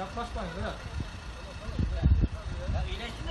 Yaklaşmayın bırak. Kemerinizi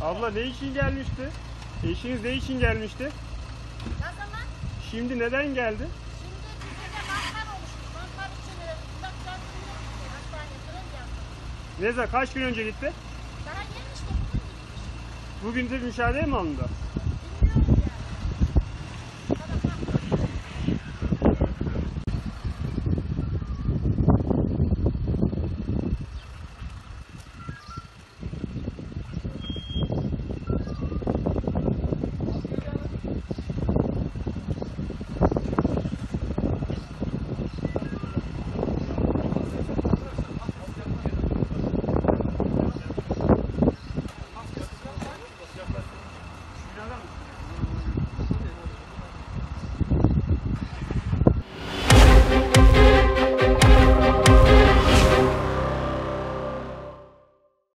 Abla ne için gelmişti? Eşiniz ne için gelmişti? Ne zaman? Şimdi neden geldi? Şimdi bizde de mantar oluşmuş. Mantar için e, sürüyor gitti. Hastaneye krem yaptı. Ne zaman kaç gün önce gitti? Daha gelmiş de bugün gitmiş. Bugün de müşahede mi alındı?